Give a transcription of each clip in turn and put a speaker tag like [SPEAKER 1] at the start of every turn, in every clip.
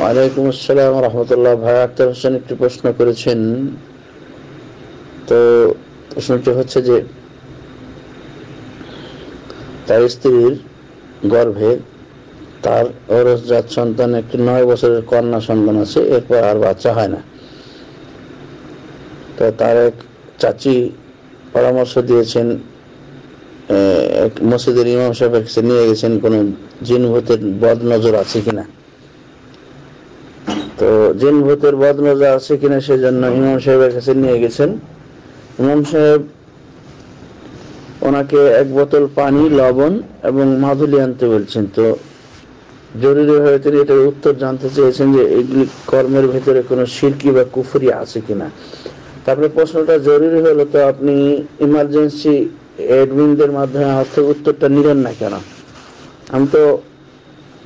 [SPEAKER 1] ওয়ালাইকুম আসসালাম রহমতুল্লাহ। ভাই আক্তার হোসেন একটি প্রশ্ন করেছেন। তো প্রশ্নটি হচ্ছে যে, তার স্ত্রীর গর্ভে তার ওরসজাত সন্তান একটি নয় বছরের কন্যা সন্তান আছে, এরপর আর বাচ্চা হয় না। তো তার এক চাচি পরামর্শ দিয়েছেন এক মসজিদের ইমাম সাহেবের কাছে নিয়ে গেছেন, কোন জিন ভূতের বদ নজর আছে কিনা? তো জিন ভূতের বদ নজর আছে কিনা সেজন্য ইমাম সাহেবের কাছে নিয়ে গেছেন। ইমাম সাহেব ওনাকে এক বোতল পানি, লবণ এবং মাধুলি আনতে বলছেন। তো জরুরি হয়ে তিনি এটার উত্তর জানতে চেয়েছেন যে এগুলি কর্মের ভিতরে কোনো শিরকি বা কুফুরি আছে কিনা। তারপরে প্রশ্নটা জরুরি হলো, তো আপনি ইমার্জেন্সি এডমিনদের মাধ্যমে অর্থ উত্তরটা নিলেন না কেন? আমি তো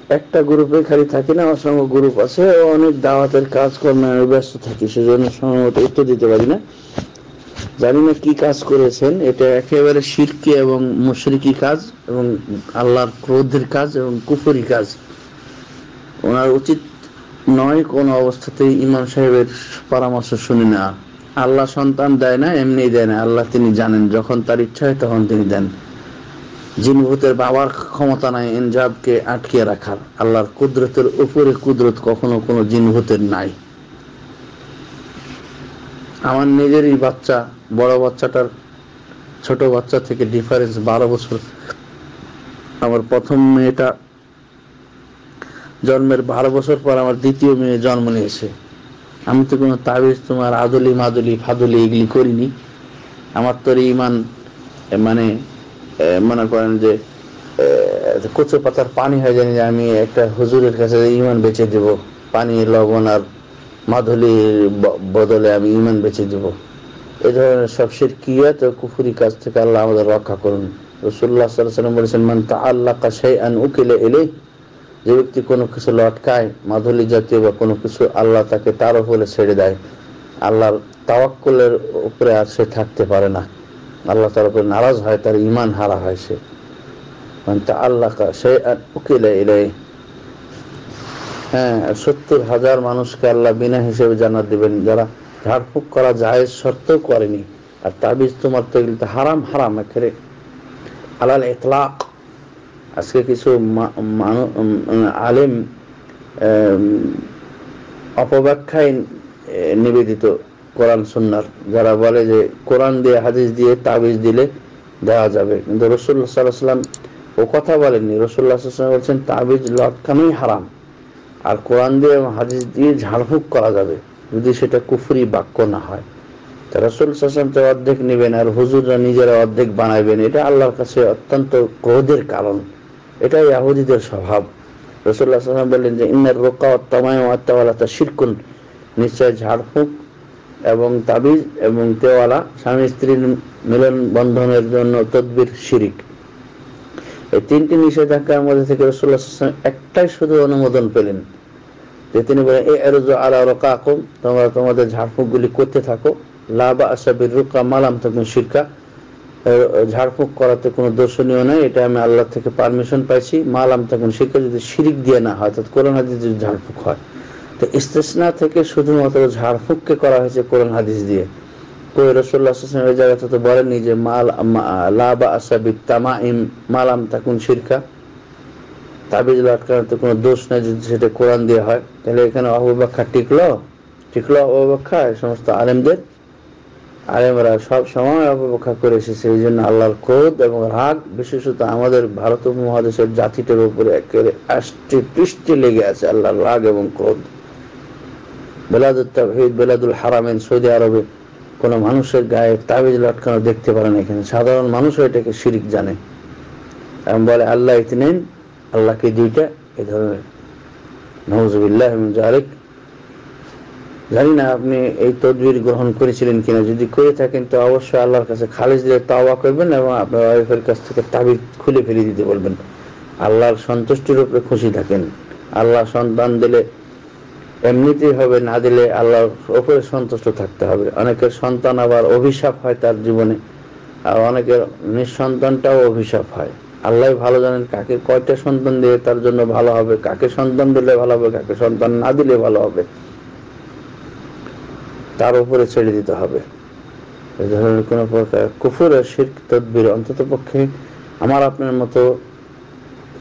[SPEAKER 1] একটা গ্রুপে খালি থাকি না অসংখ্য গ্রুপ আছে, ও অনেক দাওয়াতের কাজকর্মে আমি ব্যস্ত থাকি, সেজন্য সময়মতো উত্তর দিতে পারি না। জানি না কি কাজ করেছেন, এটা একেবারে শিরকি এবং মুশরিকি কাজ এবং আল্লাহর ক্রোধের কাজ এবং কুফরি কাজ। ওনার উচিত নয় কোন অবস্থাতেই ইমাম সাহেবের পরামর্শ শুনি না আল্লাহ সন্তান দেয় না, এমনি দেয় না, আল্লাহ তিনি জানেন, যখন তার ইচ্ছা হয় তখন তিনি দেন। জিনভূতের বাবার ক্ষমতা নাই এনজাবকে আটকিয়ে রাখার। আল্লাহর কুদরতের উপরে কুদরত কখনো কোনো জিনভূতের নাই। আমার নিজেরই বাচ্চা, বড় বাচ্চাটার ছোট বাচ্চা থেকে ডিফারেন্স বারো বছর। আমার প্রথম মেয়েটা জন্মের বারো বছর পর আমার দ্বিতীয় মেয়ে জন্ম নিয়েছে। আমি তো কোনো তাবিজ তোমার আদলি মাদুলি ফাদুলি এগুলি করিনি। আমার তোর ইমান মানে মনে করেন যে কচু পাতার পানি হয়ে জানি যে আমি একটা হুজুরের কাছে ইমান বেঁচে দেব। পানি, লবণ আর মাধুলির বদলে আমি ইমান বেঁচে দেব। এই ধরনের সব শিরকিয়াত ও কুফুরি কাজ থেকে আল্লাহ আমাদের রক্ষা করুন। রসুল্লাহ সাল্লাম বলেছেন, মান তা আল্লাহ কাশাই আন উকিলে এলে যে ব্যক্তি কোনো কিছু লটকায় মাধুলি জাতীয় বা কোনো কিছু আল্লাহ তাকে তার উপরে ছেড়ে দেয়। আল্লাহর তাওয়াক্কুলের উপরে আর সে থাকতে পারে না। আল্লাহ তার উপরে নারাজ হয়, তার ইমান হারা হয় সে। আল্লাহ সে উকিলে এলে হ্যাঁ সত্তর হাজার মানুষকে আল্লাহ বিনা হিসেবে জানার দিবেন, যারা ঝাড়ফুঁক করা যায় সত্ত্বেও করেনি। আর তাবিজ তোমার তো এগুলো হারাম হারাম একেবারে। আলাল এতলাক আজকে কিছু আলেম অপব্যাখ্যায় নিবেদিত। কোরআন সুন্নার। যারা বলে যে কোরআন দিয়ে হাদিস দিয়ে তাবিজ দিলে দেওয়া যাবে। কিন্তু রসুল্লাহ সাল্লাহ সাল্লাম ও কথা বলেননি। রসুল্লাহ বলছেন, তাবিজ লটকানোই হারাম। আর কোরআন দিয়ে হাদিস দিয়ে ঝাড়ফুঁক করা যাবে, যদি সেটা কুফুরি বাক্য না হয়। তা রসুল সাসলাম তো অর্ধেক নেবেন আর হুজুররা নিজেরা অর্ধেক বানাইবেন। এটা আল্লাহর কাছে অত্যন্ত ক্রোধের কারণ। এটাই আহুদিদের স্বভাব। রসুল্লাহ সাল্লাম বললেন যে, ইন্নার রোকা অত্তমায় আত্মাওয়ালাতা শিরকুন নিশ্চয় ঝাড়ফুঁক এবং তাবিজ এবং তেওয়ালা স্বামী স্ত্রীর মিলন বন্ধনের জন্য তদবির শিরিক। এই তিনটি নিষেধাজ্ঞার মধ্যে থেকে রসুল্লাহ একটাই শুধু অনুমোদন পেলেন যে তিনি বলেন, এ এরজ আলা রকাকুম তোমরা তোমাদের ঝাড়ফুঁকগুলি করতে থাকো। লাবা আসাবির রুকা মালাম তখন শিরকা। ঝাড়ফুঁক করাতে কোনো দর্শনীয় নয় এটা আমি আল্লাহ থেকে পারমিশন পাইছি। মালাম তখন শিরকা যদি শিরিক দিয়ে না হয়, অর্থাৎ করোনা যদি ঝাড়ফুঁক হয়। তো ইস্তেসনা থেকে শুধুমাত্র ঝাড়ফুঁককে করা হয়েছে কোরআন হাদিস দিয়ে। কই রসুল্লাহ ওই জায়গাতে তো বলেননি যে, মাল লাবা আসাবিক তামা ইম মালাম তাকুন শিরকা। তাবিজ আটকানোতে কোনো দোষ নাই যদি সেটা কোরআন দিয়ে হয়। তাহলে এখানে অবব্যাখ্যা টিকলো? টিকলো অবব্যাখ্যা সমস্ত আলেমদের? আলেমরা সব সময় অপব্যাখ্যা করে এসেছে। এই জন্য আল্লাহর ক্রোধ এবং রাগ, বিশেষত আমাদের ভারত উপমহাদেশের জাতিটার উপরে একেবারে আষ্টি পৃষ্টি লেগে আছে আল্লাহর রাগ এবং ক্রোধ। বেলাদুল তাহিদ বেলাদুল হারামেন সৌদি আরবে, কোনো মানুষের গায়ে তাবিজ লটকানো দেখতে পারে না এখানে। সাধারণ মানুষও এটাকে শিরিক জানে। এবং বলে, আল্লাহ ইতিনেন আল্লাহকে দুইটা এ ধরনের। নজবিল্লাহ জারেক জানি না আপনি এই তদবির গ্রহণ করেছিলেন কিনা। যদি করে থাকেন, তো অবশ্যই আল্লাহর কাছে খালিজ দিয়ে তাওয়া করবেন এবং আপনার ওয়াইফের কাছ থেকে তাবিজ খুলে ফেলে দিতে বলবেন। আল্লাহর সন্তুষ্টির উপরে খুশি থাকেন। আল্লাহ সন্তান দিলে এমনিতেই হবে না দিলে আল্লাহর উপরে সন্তুষ্ট থাকতে হবে। অনেকের সন্তান আবার অভিশাপ হয় তার জীবনে, আর অনেকের নিঃসন্তানটাও অভিশাপ হয়। আল্লাহ ভালো জানেন কাকে কয়টা সন্তান দিয়ে তার জন্য ভালো হবে, কাকে সন্তান দিলে ভালো হবে, কাকে সন্তান না দিলে ভালো হবে। তার উপরে ছেড়ে দিতে হবে। এ ধরনের কোন প্রকার কুফুর শির তদবির অন্তত পক্ষে আমার আপনার মতো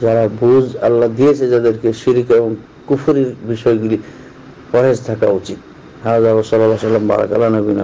[SPEAKER 1] যারা বুঝ আল্লাহ দিয়েছে যাদেরকে শিরিক এবং কুফুরির বিষয়গুলি পরেজ থাকা উচিত। হাজার সাল্লাহ সাল্লাম বারাকালা নবীন